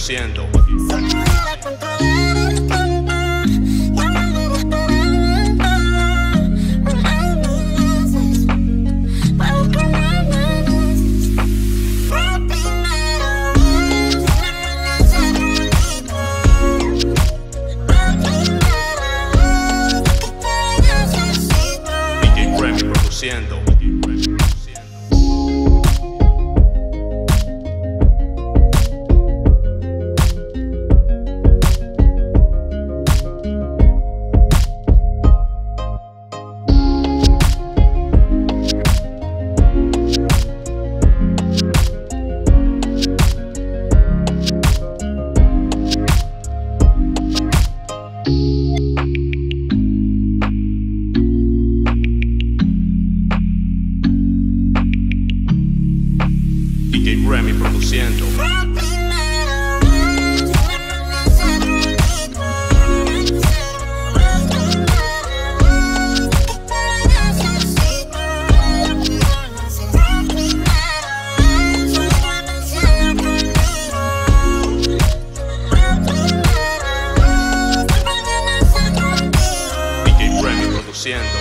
produciendo. DJ Remy produciendo. DJ Remy produciendo.